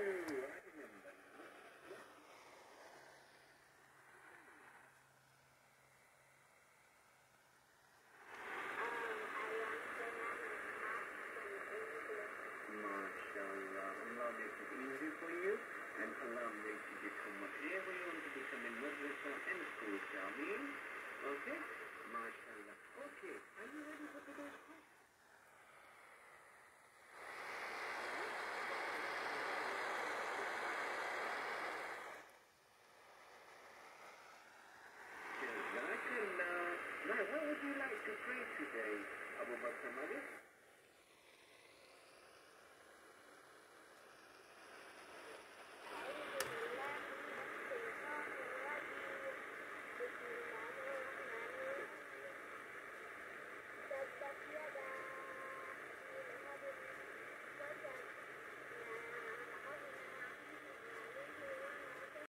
Mashallah, Allah makes it easy for you. What would you like to pray today?